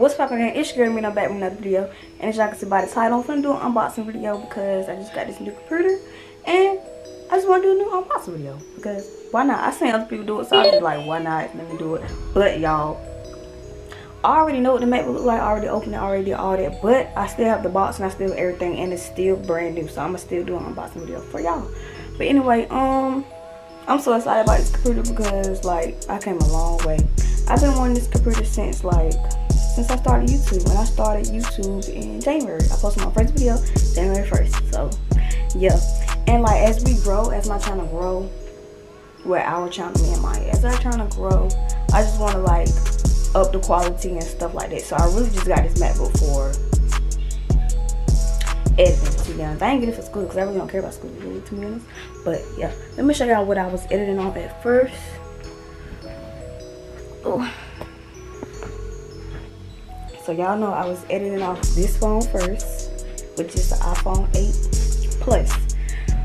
What's poppin' your girl, me, I'm back with another video. And as y'all can see by the title, I'm finna do an unboxing video because I just got this new computer. And I just wanna do a new unboxing video because why not? I seen other people do it, so I was like, why not? Let me do it. But y'all, I already know what the MacBook look like. I already opened it, already did all that. But I still have the box and I still have everything and it's still brand new. So I'm gonna still do an unboxing video for y'all. But anyway, um, I'm so excited about this computer because like I came a long way. I've been wanting this computer since like since I started YouTube. When I started YouTube in January, I posted my first video January 1st. So yeah, and like as we grow, as my channel grow, where our channel, me and my, as our channel grow, I just want to like up the quality and stuff like that. So I really just got this MacBook for editing to be honest. I ain't get it for school because I really don't care about school really to be honest. But yeah, let me show y'all what I was editing on at first. Oh. So y'all know I was editing off this phone first, which is the iPhone 8 Plus.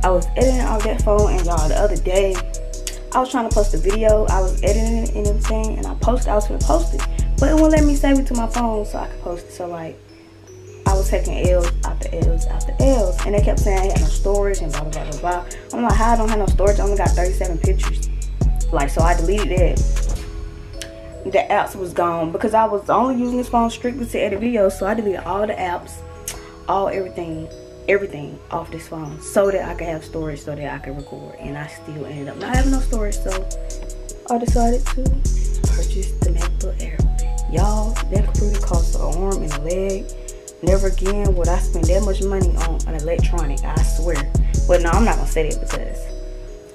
I was editing off that phone and y'all the other day, I was trying to post a video. I was editing it and everything and I posted, I was gonna post it. But it won't let me save it to my phone so I could post it. So like, I was taking L's after L's after L's. And they kept saying I had no storage and blah, blah, blah, blah, blah. I'm like, how I don't have no storage? I only got 37 pictures. Like, so I deleted that the apps was gone because I was only using this phone strictly to edit videos. So I deleted all the apps, all everything, everything off this phone so that I could have storage so that I could record. And I still ended up not having no storage. So I decided to purchase the MacBook Air. Y'all, that computer cost an arm and a leg. Never again would I spend that much money on an electronic, I swear. But no, I'm not gonna say that because,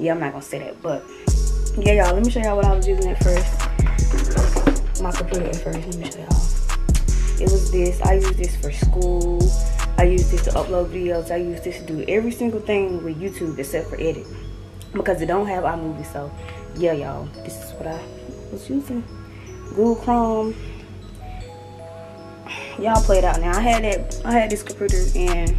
yeah, I'm not gonna say that. But yeah, y'all, let me show y'all what I was using at first my computer at first. Let me show y'all. It was this. I use this for school. I use this to upload videos. I use this to do every single thing with YouTube except for edit. Because it don't have iMovie. So, yeah, y'all. This is what I was using. Google Chrome. Y'all play it out now. I had that. I had this computer in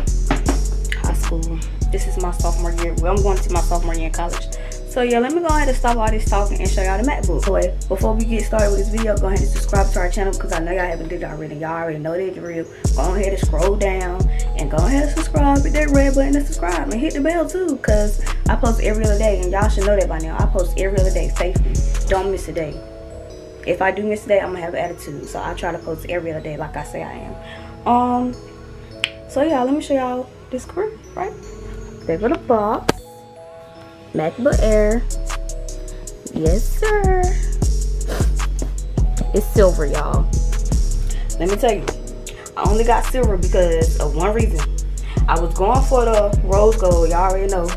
high school. This is my sophomore year. Well, I'm going to my sophomore year in college. So yeah, let me go ahead and stop all this talking and show y'all the MacBook. So before we get started with this video, go ahead and subscribe to our channel because I know y'all haven't did it already. Y'all already know that the real. Go ahead and scroll down and go ahead and subscribe. Hit that red button to subscribe and hit the bell too because I post every other day and y'all should know that by now. I post every other day safely. Don't miss a day. If I do miss a day, I'm gonna have an attitude. So I try to post every other day like I say I am. Um. So yeah, let me show y'all this screw, right? There go the box. MacBook Air. Yes, sir. It's silver, y'all. Let me tell you, I only got silver because of one reason. I was going for the rose gold. Y'all already know.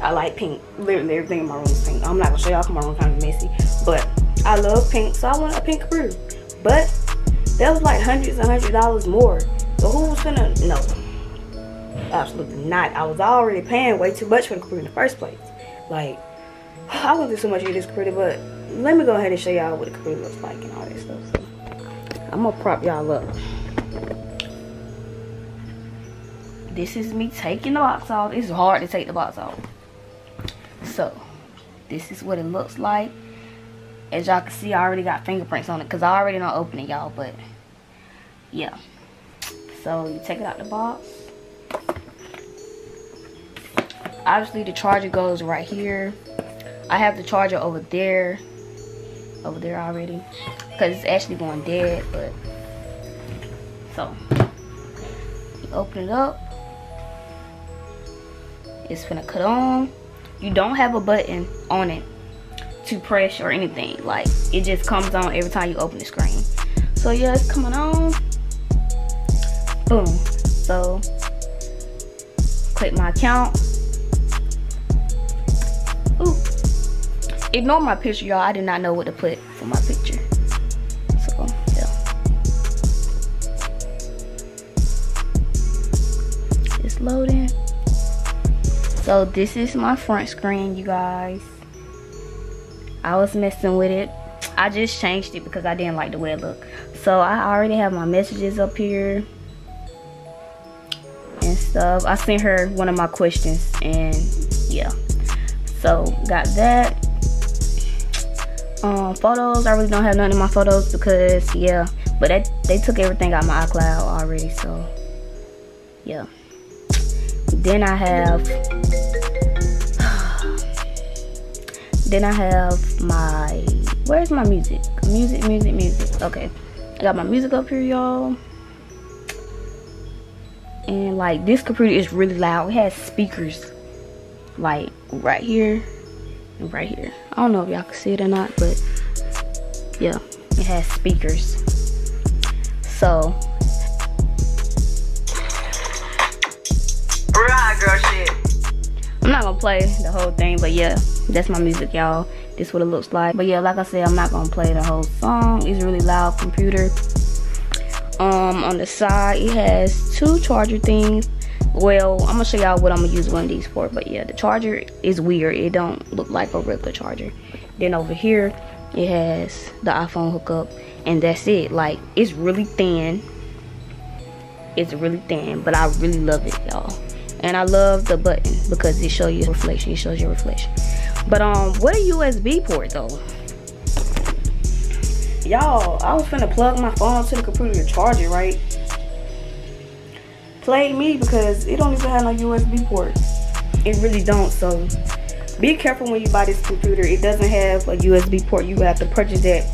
I like pink. Literally everything in my room is pink. I'm not gonna show y'all because my room kind of messy. But I love pink, so I want a pink computer. But that was like hundreds and hundred dollars more. So who was gonna no? Absolutely not. I was already paying way too much for the computer in the first place. Like, I went through so much of this computer, but let me go ahead and show y'all what the computer looks like and all that stuff. So, I'm gonna prop y'all up. This is me taking the box off. It's hard to take the box off. So, this is what it looks like. As y'all can see, I already got fingerprints on it because I already know opening y'all, but yeah. So, you take it out the box obviously the charger goes right here. I have the charger over there over there already because it's actually going dead but so you open it up. It's gonna cut on. You don't have a button on it to press or anything like it just comes on every time you open the screen. So yeah it's coming on. Boom. So click my account Ignore my picture, y'all. I did not know what to put for my picture. So, yeah. It's loading. So, this is my front screen, you guys. I was messing with it. I just changed it because I didn't like the way it looked. So, I already have my messages up here and stuff. I sent her one of my questions and yeah so got that um photos i really don't have none in my photos because yeah But that, they took everything out my iCloud already, so yeah. Then I have then I have my where's my music? Music, music, music. Okay. I got my music up here, y'all. And like this computer is really loud. It has speakers like right here right here. I don't know if y'all can see it or not, but yeah, it has speakers. So Right, girl shit. I'm not gonna play the whole thing, but yeah, that's my music, y'all. This what it looks like. But yeah, like I said, I'm not gonna play the whole song. It's really loud computer. Um, on the side, it has two charger things. Well, I'm gonna show y'all what I'm gonna use one of these for. But yeah, the charger is weird. It don't look like a regular charger. Then over here, it has the iPhone hookup, and that's it. Like, it's really thin. It's really thin, but I really love it, y'all. And I love the button because it shows you reflection. It shows your reflection. But um, what a USB port though? Y'all, I was finna plug my phone to the computer to charge it, right? Played me because it don't even have no USB port. It really don't, so be careful when you buy this computer. It doesn't have a USB port. You have to purchase that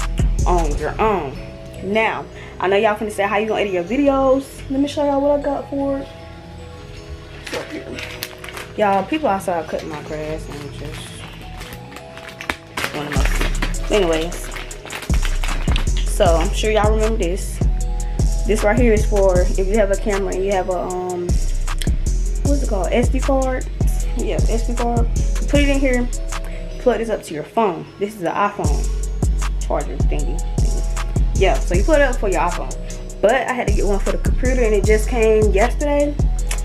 on your own. Now, I know y'all finna say how you gonna edit your videos. Let me show y'all what I got for it. Y'all, people outside cutting my grass and just one of my anyways. So I'm sure y'all remember this. This right here is for if you have a camera and you have a um what's it called? SD card. Yeah, SD card. Put it in here, plug this up to your phone. This is an iPhone charger thingy. Yeah, so you put it up for your iPhone. But I had to get one for the computer and it just came yesterday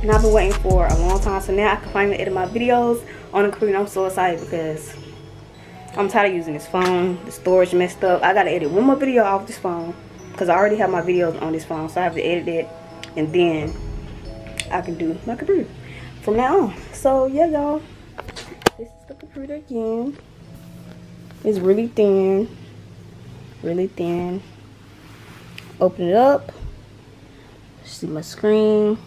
and I've been waiting for a long time so now I can finally edit my videos on the computer I'm so excited because I'm tired of using this phone the storage messed up I gotta edit one more video off this phone because I already have my videos on this phone so I have to edit it and then I can do my computer from now on. So yeah y'all. This is the computer again. It's really thin really thin. Open it up. See my screen.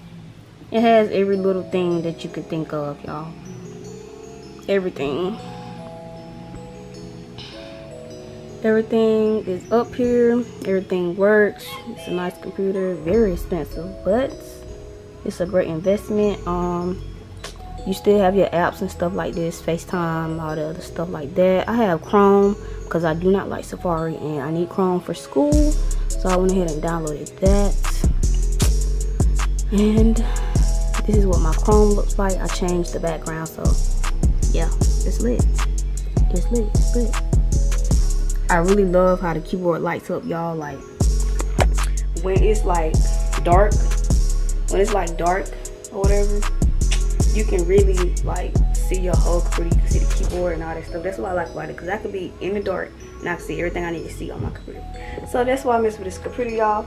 It has every little thing that you could think of, y'all. Everything. Everything is up here. Everything works. It's a nice computer. Very expensive, but it's a great investment. Um, you still have your apps and stuff like this, FaceTime, all the other stuff like that. I have Chrome because I do not like Safari and I need Chrome for school. So I went ahead and downloaded that. And this is what my chrome looks like i changed the background so yeah it's lit it's lit it's lit i really love how the keyboard lights up y'all like when it's like dark when it's like dark or whatever you can really like see your whole computer you can see the keyboard and all that stuff. That's what i like about it because i could be in the dark and i can see everything i need to see on my computer. So that's why i miss with this computer y'all.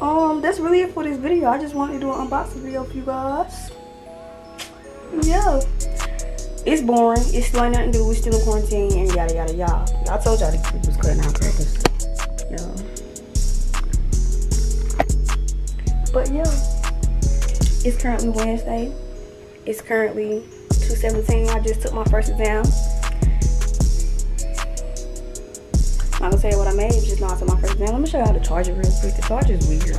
Um that's really it for this video. I just wanted to do an unboxing video for you guys. Yeah it's boring. It's still nothing to do. We're still in quarantine and yada yada yada. I told y'all the kid was cutting out purpose. Yeah. But yeah. It's currently wednesday. It's currently 217 i just took my first exam. I'm not gonna tell you what I made, just I took my first exam. Let me show you how to charge it real quick. The charger is weird.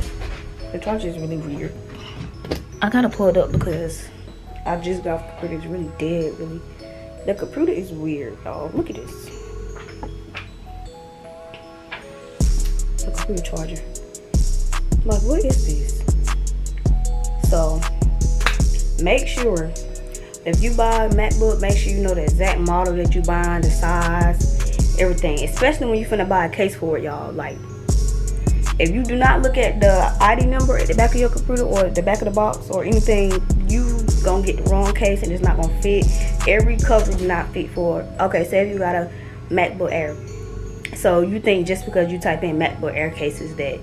The charger is really weird. I gotta pull it up because I just got the computer. It's really dead, really. The computer is weird, y'all. Look at this. The computer charger. Like, what is this? So, make sure if you buy a MacBook, make sure you know the exact model that you buy, the size, everything especially when you're finna buy a case for it y'all like if you do not look at the ID number at the back of your computer or the back of the box or anything you get the wrong case and it's not gonna fit. Every cover is not fit for okay say if you got a MacBook Air. So you think just because you type in MacBook Air cases that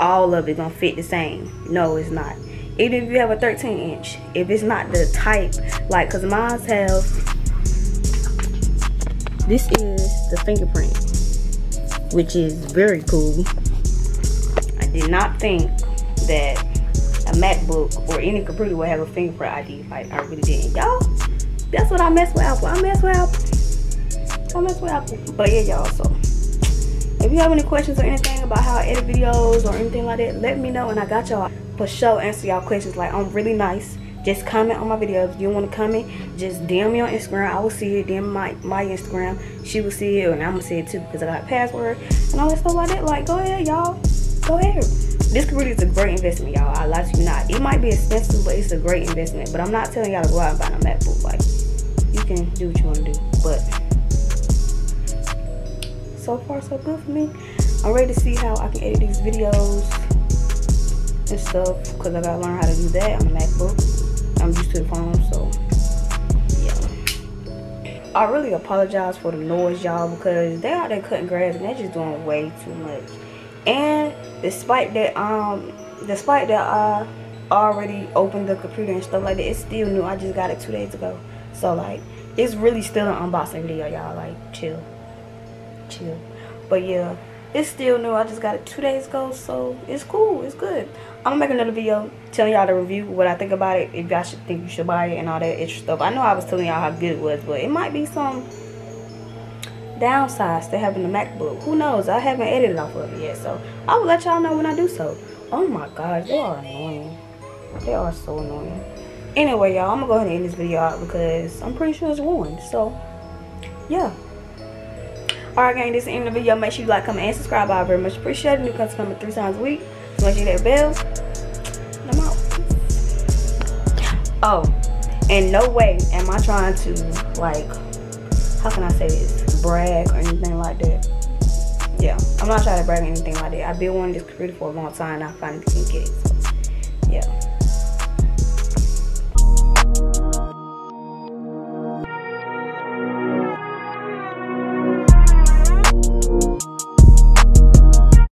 all of it gonna fit the same? No it's not. Even if you have a 13 inch if it's not the type like because mine have this is the fingerprint, which is very cool. I did not think that MacBook or any computer would have a fingerprint ID. Like I really didn't. Y'all, that's what I mess with Apple. I mess with Apple. I mess with Apple. But yeah, y'all. So if you have any questions or anything about how I edit videos or anything like that, let me know and I got y'all for sure answer y'all questions. Like I'm really nice. Just comment on my videos. If you want to comment, just DM me on Instagram. I will see it. DM my, my Instagram. She will see it and I'm going to see it too because I got a password and all that stuff like that. Like, go ahead, y'all. Go ahead. This really is a great investment, y'all. I lie to you not. It might be expensive, but it's a great investment. But I'm not telling y'all to go out and buy a MacBook. Like, you can do what you want to do. But so far so good for me. I'm ready to see how I can edit these videos and stuff because I gotta learn how to do that on the MacBook. I'm used to the phone, so yeah. I really apologize for the noise, y'all, because they out there cutting grass and they're just doing way too much. And despite that, um, despite that, I already opened the computer and stuff like that. It's still new. I just got it two days ago, so like, it's really still an unboxing video, y'all. Like, chill chill. But yeah, it's still new. I just got it two days ago, so it's cool. It's good. I'm gonna make another video telling y'all the review, what I think about it, if y'all should think you should buy it and all that extra stuff. I know I was telling y'all how good it was, but it might be some downsides to having a MacBook. Who knows? I haven't edited off of it yet, so I will let y'all know when I do so. Oh my gosh, they are annoying. They are so annoying. Anyway, y'all, I'm gonna go ahead and end this video out because I'm pretty sure it's ruined. So, yeah. Alright gang, this is the end of the video. Make sure you like, comment, and subscribe. I very much appreciate it. New content coming three times a week. So make sure you hit that bell. And I'm out. Oh, and no way am I trying to, like, how can I say this? brag or anything like that. Yeah, I'm not trying to brag or anything like that. I've been wanting this career for a long time and I finally can get it. So, yeah.